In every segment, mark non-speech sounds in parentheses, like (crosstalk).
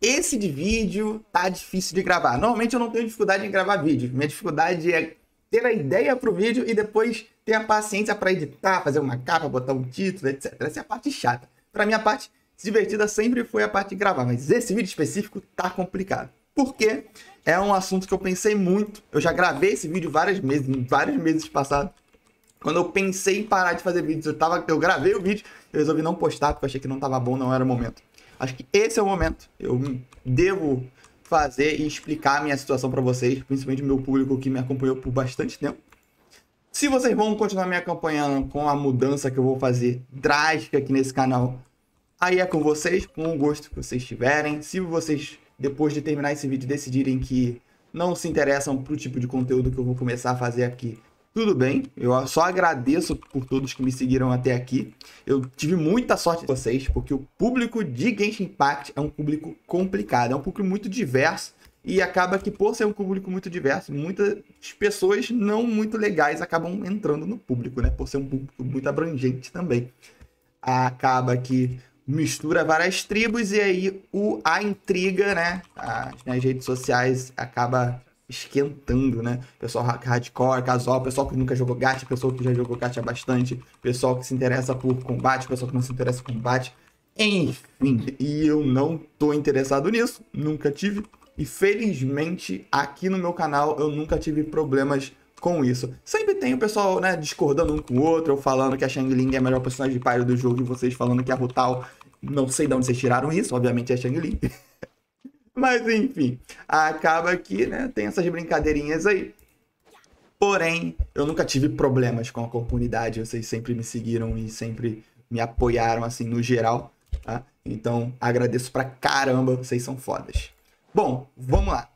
esse de vídeo tá difícil de gravar. Normalmente eu não tenho dificuldade em gravar vídeo. Minha dificuldade é ter a ideia pro vídeo e depois ter a paciência para editar, fazer uma capa, botar um título, etc. Essa é a parte chata. Para mim, a parte divertida sempre foi a parte de gravar, mas esse vídeo específico tá complicado. Porque é um assunto que eu pensei muito. Eu já gravei esse vídeo várias meses, vários meses passados. Quando eu pensei em parar de fazer vídeos, eu, tava, eu gravei o vídeo, eu resolvi não postar porque eu achei que não tava bom, não era o momento. Acho que esse é o momento. Eu devo fazer e explicar a minha situação para vocês, principalmente meu público que me acompanhou por bastante tempo. Se vocês vão continuar me acompanhando com a mudança que eu vou fazer drástica aqui nesse canal, aí é com vocês, com o gosto que vocês tiverem. Se vocês, depois de terminar esse vídeo, decidirem que não se interessam pro tipo de conteúdo que eu vou começar a fazer aqui, tudo bem, eu só agradeço por todos que me seguiram até aqui. Eu tive muita sorte com vocês, porque o público de Genshin Impact é um público complicado, é um público muito diverso. E acaba que, por ser um público muito diverso, muitas pessoas não muito legais acabam entrando no público, né? Por ser um público muito abrangente também. Acaba que mistura várias tribos e aí o, a intriga, né? As, nas redes sociais acaba esquentando, né? Pessoal hardcore, casual, pessoal que nunca jogou gacha, pessoal que já jogou gacha bastante, pessoal que se interessa por combate, pessoal que não se interessa por combate. Enfim, e eu não tô interessado nisso, nunca tive. E felizmente aqui no meu canal eu nunca tive problemas com isso. Sempre tem o pessoal, né, discordando um com o outro, ou falando que a Shang Ling é a melhor personagem de pai do jogo, e vocês falando que a Rutal, não sei de onde vocês tiraram isso, obviamente é a Shang Ling. (laughs) Mas enfim, acaba que né, tem essas brincadeirinhas aí. Porém, eu nunca tive problemas com a comunidade, vocês sempre me seguiram e sempre me apoiaram assim no geral, tá? Então, agradeço pra caramba, vocês são fodas. Bom, vamos lá.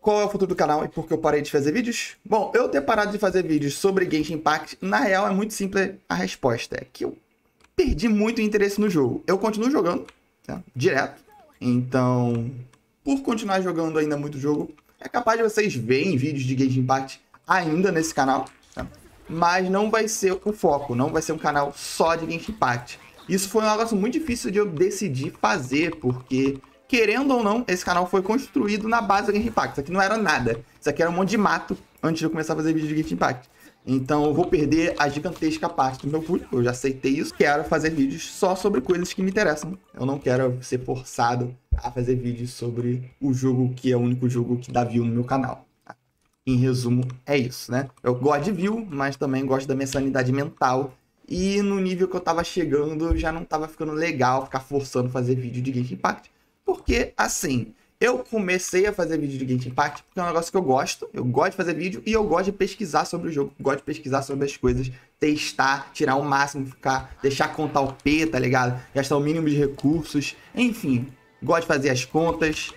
Qual é o futuro do canal e por que eu parei de fazer vídeos? Bom, eu ter parado de fazer vídeos sobre Genshin Impact, na real é muito simples a resposta. É que eu perdi muito interesse no jogo. Eu continuo jogando, tá? direto, então, por continuar jogando ainda muito jogo, é capaz de vocês verem vídeos de Genshin Impact ainda nesse canal, tá? mas não vai ser o foco, não vai ser um canal só de Genshin Impact. Isso foi um negócio muito difícil de eu decidir fazer, porque, querendo ou não, esse canal foi construído na base do Genshin Impact. Isso aqui não era nada. Isso aqui era um monte de mato antes de eu começar a fazer vídeo de Genshin Impact. Então eu vou perder a gigantesca parte do meu público, eu já aceitei isso. Quero fazer vídeos só sobre coisas que me interessam. Eu não quero ser forçado a fazer vídeos sobre o jogo que é o único jogo que dá view no meu canal. Em resumo, é isso, né? Eu gosto de view, mas também gosto da minha sanidade mental. E no nível que eu tava chegando, já não tava ficando legal ficar forçando fazer vídeo de Genshin Impact. Porque, assim, eu comecei a fazer vídeo de Genshin Impact porque é um negócio que eu gosto. Eu gosto de fazer vídeo e eu gosto de pesquisar sobre o jogo. Gosto de pesquisar sobre as coisas, testar, tirar o máximo, ficar, deixar contar o P, tá ligado? Gastar o mínimo de recursos. Enfim, gosto de fazer as contas.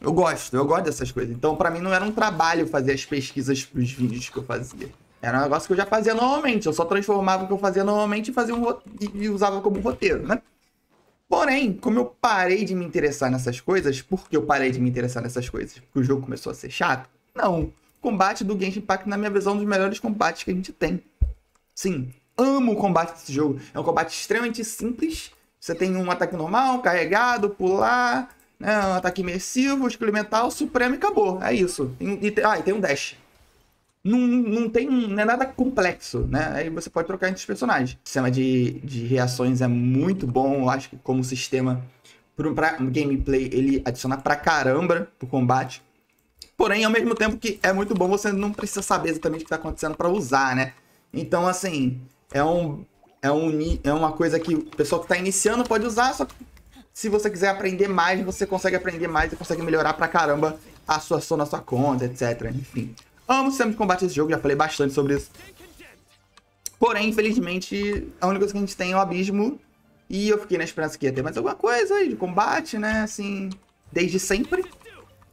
Eu gosto, eu gosto dessas coisas. Então, para mim, não era um trabalho fazer as pesquisas pros vídeos que eu fazia. Era um negócio que eu já fazia normalmente. Eu só transformava o que eu fazia normalmente e, fazia um e usava como roteiro, né? Porém, como eu parei de me interessar nessas coisas, por que eu parei de me interessar nessas coisas? Porque o jogo começou a ser chato? Não. O combate do Genshin Impact, na minha visão, é um dos melhores combates que a gente tem. Sim, amo o combate desse jogo. É um combate extremamente simples. Você tem um ataque normal, carregado, pular, né, um ataque imersivo, experimental, supremo e acabou. É isso. E, e, ah, e tem um dash não, não tem não é nada complexo, né? Aí você pode trocar entre os personagens. O sistema de, de reações é muito bom, eu acho que como sistema para gameplay ele adiciona pra caramba pro combate. Porém, ao mesmo tempo que é muito bom, você não precisa saber exatamente o que está acontecendo para usar, né? Então, assim, é um é, um, é uma coisa que o pessoal que está iniciando pode usar, só que se você quiser aprender mais, você consegue aprender mais e consegue melhorar pra caramba a sua ação na sua conta, etc. Enfim. Amo o sistema de combate desse jogo, já falei bastante sobre isso. Porém, infelizmente, a única coisa que a gente tem é o abismo. E eu fiquei na esperança que ia ter mais alguma coisa aí de combate, né? Assim, desde sempre.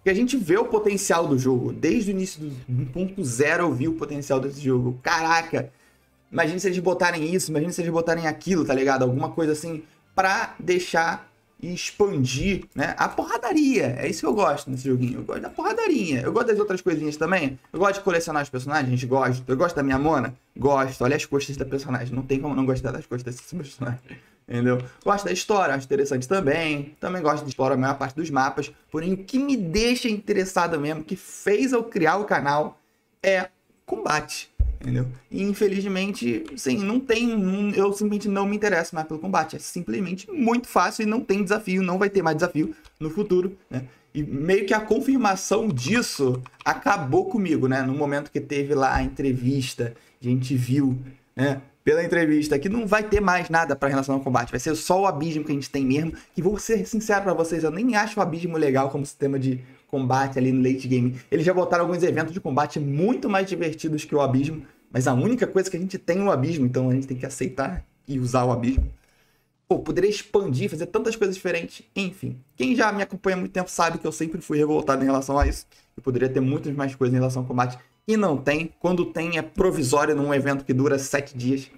E a gente vê o potencial do jogo. Desde o início do ponto zero eu vi o potencial desse jogo. Caraca! Imagina se eles botarem isso, imagina se eles botarem aquilo, tá ligado? Alguma coisa assim pra deixar e expandir, né? A porradaria. É isso que eu gosto nesse joguinho. Eu gosto da porradaria. Eu gosto das outras coisinhas também. Eu gosto de colecionar os personagens, gosto. Eu gosto da minha Mona, gosto. Olha as costas da personagem. Não tem como não gostar das costas desse (laughs) personagem. Entendeu? Gosto da história, acho interessante também. Também gosto de explorar a maior parte dos mapas. Porém, o que me deixa interessado mesmo, que fez eu criar o canal, é combate. Entendeu? E infelizmente, sim, não tem. eu simplesmente não me interesso mais pelo combate. É simplesmente muito fácil e não tem desafio, não vai ter mais desafio no futuro, né? E meio que a confirmação disso acabou comigo, né? No momento que teve lá a entrevista, a gente viu, né? Pela entrevista que não vai ter mais nada para relação ao combate, vai ser só o abismo que a gente tem mesmo. Que vou ser sincero para vocês, eu nem acho o abismo legal como sistema de combate ali no late game. Eles já botaram alguns eventos de combate muito mais divertidos que o abismo, mas a única coisa que a gente tem é o abismo, então a gente tem que aceitar e usar o abismo. Pô, poderia expandir, fazer tantas coisas diferentes. Enfim, quem já me acompanha há muito tempo sabe que eu sempre fui revoltado em relação a isso. Eu poderia ter muitas mais coisas em relação ao combate. E não tem. Quando tem, é provisório num evento que dura sete dias.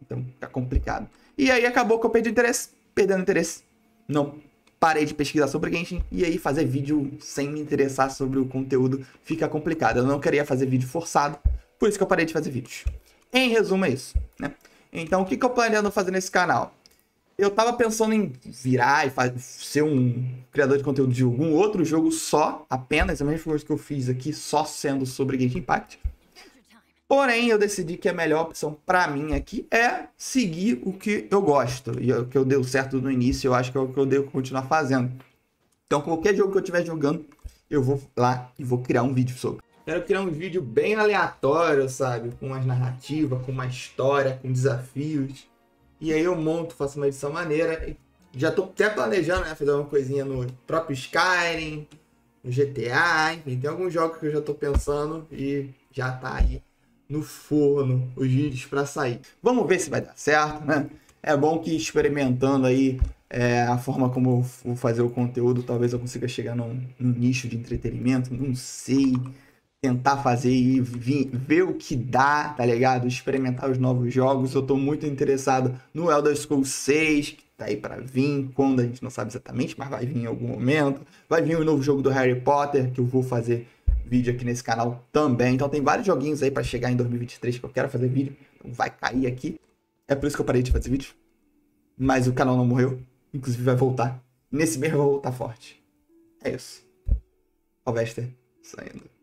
Então, fica complicado. E aí acabou que eu perdi interesse. Perdendo interesse. Não parei de pesquisar sobre Genshin e aí fazer vídeo sem me interessar sobre o conteúdo fica complicado. Eu não queria fazer vídeo forçado, por isso que eu parei de fazer vídeos. Em resumo é isso, né? Então o que, que eu planejando fazer nesse canal? Eu tava pensando em virar e fazer, ser um criador de conteúdo de algum outro jogo só, apenas, a mesma coisa que eu fiz aqui, só sendo sobre Genshin Impact. Porém, eu decidi que a melhor opção para mim aqui é seguir o que eu gosto. E é o que eu deu certo no início, eu acho que é o que eu devo continuar fazendo. Então, qualquer jogo que eu estiver jogando, eu vou lá e vou criar um vídeo sobre. Quero criar um vídeo bem aleatório, sabe? Com mais narrativa, com uma história, com desafios. E aí eu monto, faço uma edição maneira. Já tô até planejando, né? Fazer uma coisinha no próprio Skyrim, no GTA, enfim. Tem alguns jogos que eu já tô pensando e já tá aí no forno os vídeos para sair. Vamos ver se vai dar certo, né? É bom que experimentando aí é, a forma como eu vou fazer o conteúdo, talvez eu consiga chegar num, num nicho de entretenimento, não sei. Tentar fazer e vir, ver o que dá, tá ligado? Experimentar os novos jogos. Eu tô muito interessado no Elder Scrolls 6, que tá aí para vir, quando a gente não sabe exatamente, mas vai vir em algum momento. Vai vir o novo jogo do Harry Potter, que eu vou fazer vídeo aqui nesse canal também. Então tem vários joguinhos aí para chegar em 2023 que eu quero fazer vídeo. Então vai cair aqui. É por isso que eu parei de fazer vídeo. Mas o canal não morreu. Inclusive vai voltar. Nesse mês eu vou voltar forte. É isso. Alvester saindo.